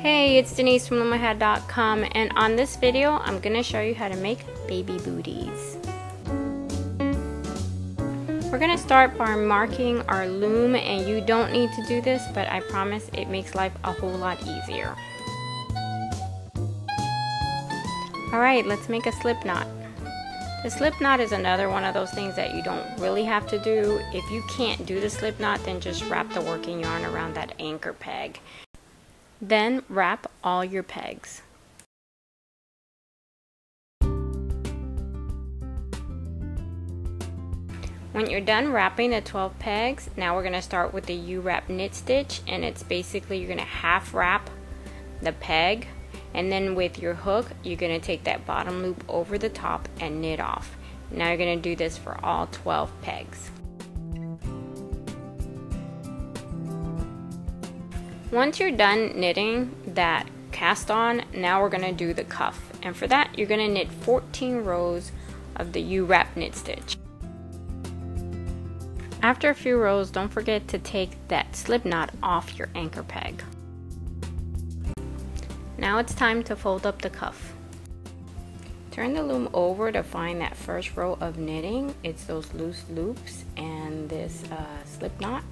Hey, it's Denise from LoomaHat.com and on this video I'm going to show you how to make baby booties. We're going to start by marking our loom and you don't need to do this but I promise it makes life a whole lot easier. Alright, let's make a slip knot. The slip knot is another one of those things that you don't really have to do. If you can't do the slip knot, then just wrap the working yarn around that anchor peg. Then wrap all your pegs. When you're done wrapping the 12 pegs, now we're going to start with the U-wrap knit stitch and it's basically you're going to half wrap the peg and then with your hook you're going to take that bottom loop over the top and knit off now you're going to do this for all 12 pegs once you're done knitting that cast on now we're going to do the cuff and for that you're going to knit 14 rows of the U-wrap knit stitch after a few rows don't forget to take that slip knot off your anchor peg now it's time to fold up the cuff. Turn the loom over to find that first row of knitting. It's those loose loops and this uh, slip knot.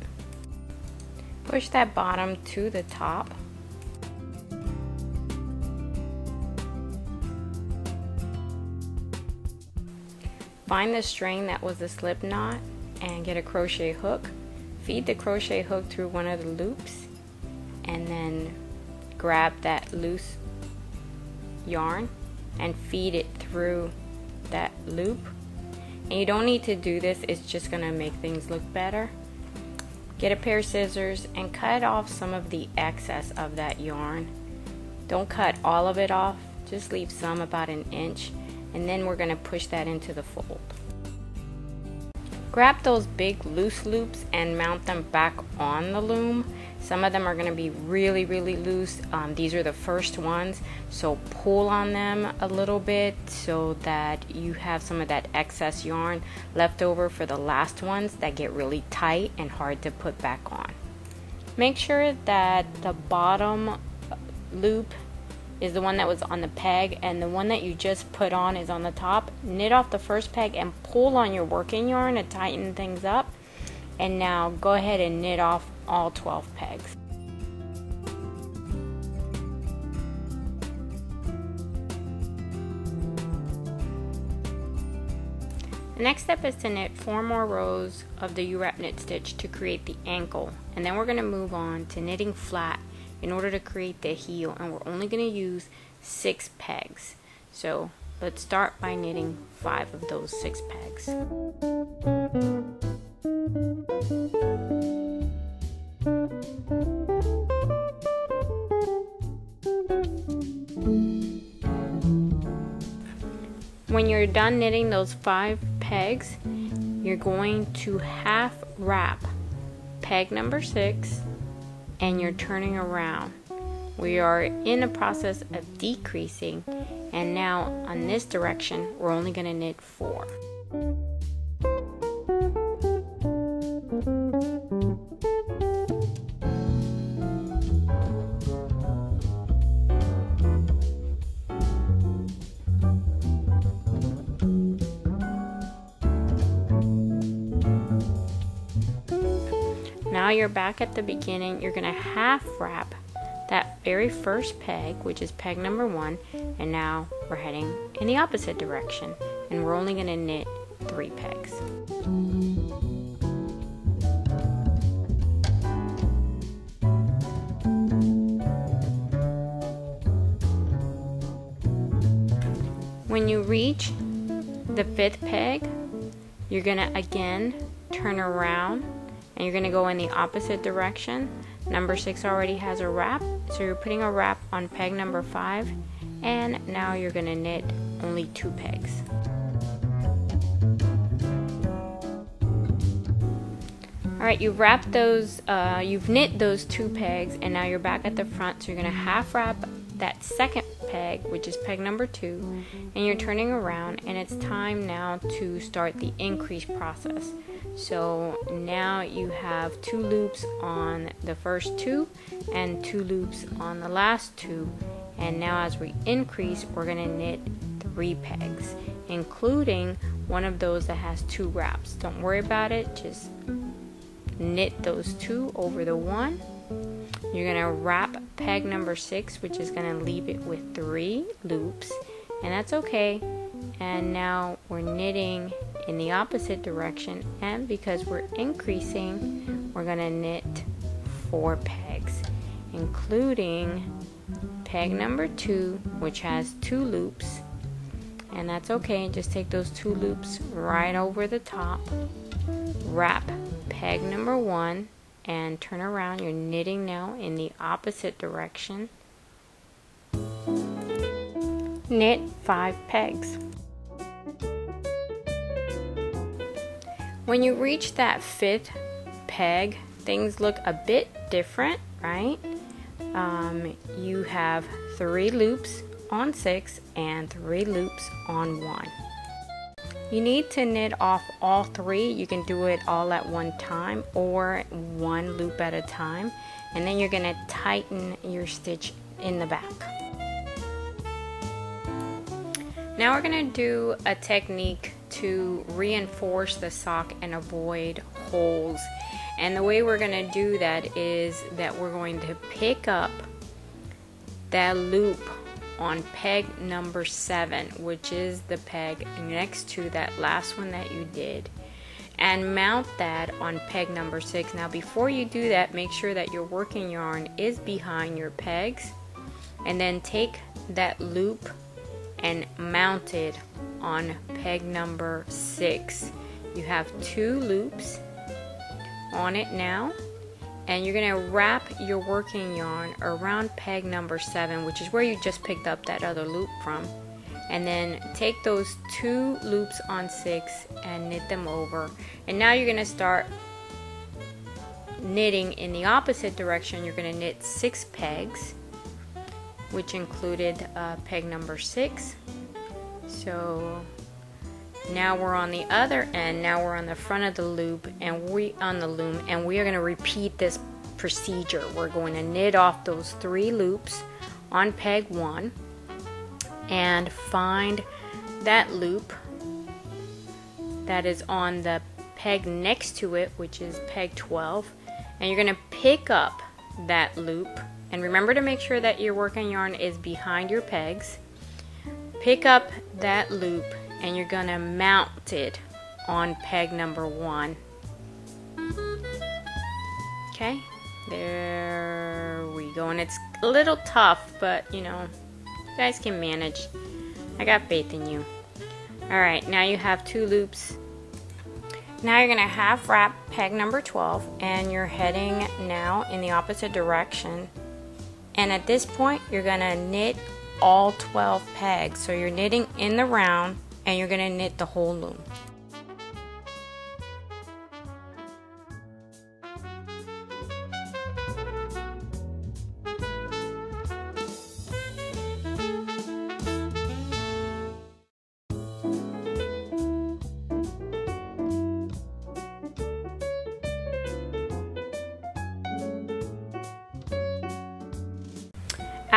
Push that bottom to the top. Find the string that was the slip knot and get a crochet hook. Feed the crochet hook through one of the loops and then grab that loose yarn and feed it through that loop. And you don't need to do this, it's just gonna make things look better. Get a pair of scissors and cut off some of the excess of that yarn. Don't cut all of it off, just leave some about an inch and then we're gonna push that into the fold. Grab those big loose loops and mount them back on the loom some of them are going to be really, really loose. Um, these are the first ones, so pull on them a little bit so that you have some of that excess yarn left over for the last ones that get really tight and hard to put back on. Make sure that the bottom loop is the one that was on the peg and the one that you just put on is on the top. Knit off the first peg and pull on your working yarn to tighten things up. And now go ahead and knit off all 12 pegs. The next step is to knit four more rows of the U-wrap knit stitch to create the ankle and then we're going to move on to knitting flat in order to create the heel and we're only going to use six pegs. So let's start by knitting five of those six pegs. When you're done knitting those five pegs, you're going to half wrap peg number six and you're turning around. We are in the process of decreasing and now on this direction we're only going to knit four. Now you're back at the beginning you're gonna half wrap that very first peg which is peg number one and now we're heading in the opposite direction and we're only gonna knit three pegs. When you reach the fifth peg you're gonna again turn around and you're going to go in the opposite direction. Number 6 already has a wrap, so you're putting a wrap on peg number 5 and now you're going to knit only two pegs. Alright, you've wrapped those, uh, you've knit those two pegs and now you're back at the front so you're going to half wrap that second peg, which is peg number two, and you're turning around and it's time now to start the increase process. So now you have two loops on the first two and two loops on the last two. And now as we increase, we're going to knit three pegs, including one of those that has two wraps. Don't worry about it, just knit those two over the one. You're going to wrap peg number six, which is going to leave it with three loops, and that's okay. And now we're knitting in the opposite direction, and because we're increasing, we're going to knit four pegs, including peg number two, which has two loops, and that's okay. Just take those two loops right over the top, wrap peg number one, and turn around. You're knitting now in the opposite direction. Knit five pegs. When you reach that fifth peg, things look a bit different, right? Um, you have three loops on six and three loops on one. You need to knit off all three. You can do it all at one time or one loop at a time. And then you're going to tighten your stitch in the back. Now we're going to do a technique to reinforce the sock and avoid holes. And the way we're going to do that is that we're going to pick up that loop on peg number seven, which is the peg next to that last one that you did, and mount that on peg number six. Now, before you do that, make sure that your working yarn is behind your pegs, and then take that loop and mount it on peg number six. You have two loops on it now and you're going to wrap your working yarn around peg number seven which is where you just picked up that other loop from and then take those two loops on six and knit them over and now you're going to start knitting in the opposite direction you're going to knit six pegs which included uh, peg number six so now we're on the other end. Now we're on the front of the loop and we on the loom and we are going to repeat this procedure. We're going to knit off those three loops on peg one and find that loop that is on the peg next to it which is peg 12 and you're going to pick up that loop. And remember to make sure that your working yarn is behind your pegs pick up that loop and you're going to mount it on peg number one. Okay, there we go. And it's a little tough, but you know, you guys can manage. I got faith in you. Alright, now you have two loops. Now you're going to half wrap peg number 12 and you're heading now in the opposite direction. And at this point, you're going to knit all 12 pegs. So you're knitting in the round and you're going to knit the whole loom.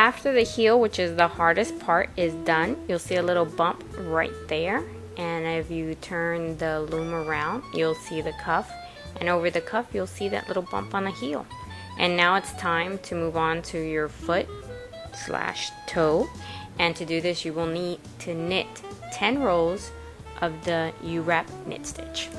After the heel, which is the hardest part, is done, you'll see a little bump right there. And if you turn the loom around, you'll see the cuff. And over the cuff, you'll see that little bump on the heel. And now it's time to move on to your foot slash toe. And to do this, you will need to knit 10 rows of the U-wrap knit stitch.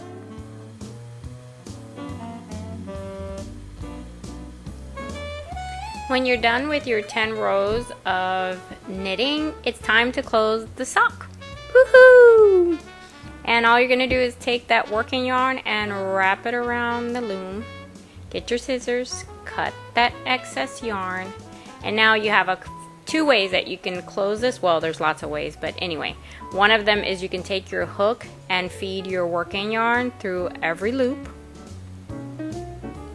When you're done with your 10 rows of knitting, it's time to close the sock. Woohoo! And all you're to do is take that working yarn and wrap it around the loom. Get your scissors, cut that excess yarn, and now you have a two ways that you can close this. Well, there's lots of ways, but anyway, one of them is you can take your hook and feed your working yarn through every loop.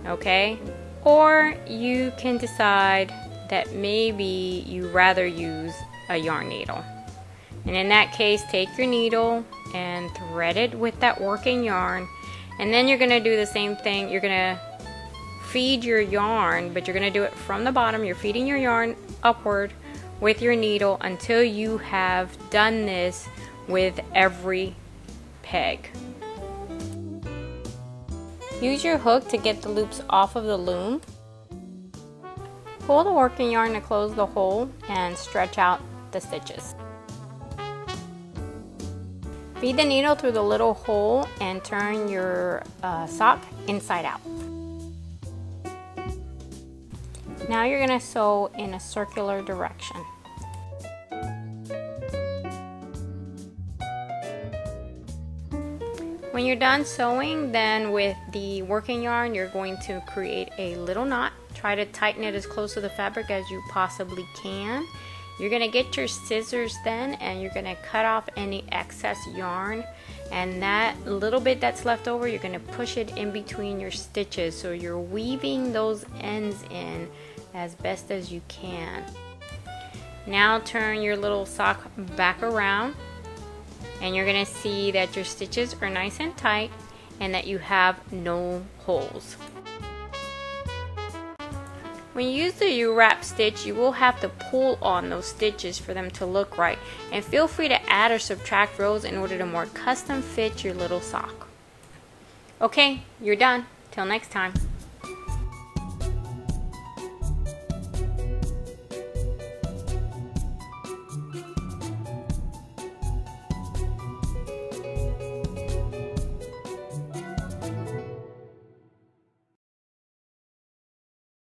Okay? Or you can decide that maybe you rather use a yarn needle. And in that case, take your needle and thread it with that working yarn And then you're gonna do the same thing. You're gonna feed your yarn, but you're gonna do it from the bottom. You're feeding your yarn upward with your needle until you have done this with every peg. Use your hook to get the loops off of the loom. Pull the working yarn to close the hole and stretch out the stitches. Feed the needle through the little hole and turn your uh, sock inside out. Now you're going to sew in a circular direction. When you're done sewing, then with the working yarn, you're going to create a little knot. Try to tighten it as close to the fabric as you possibly can. You're gonna get your scissors then and you're gonna cut off any excess yarn and that little bit that's left over, you're gonna push it in between your stitches. So you're weaving those ends in as best as you can. Now turn your little sock back around and you're to see that your stitches are nice and tight and that you have no holes. When you use the U-wrap stitch, you will have to pull on those stitches for them to look right. And feel free to add or subtract rows in order to more custom fit your little sock. Okay, you're done. Till next time.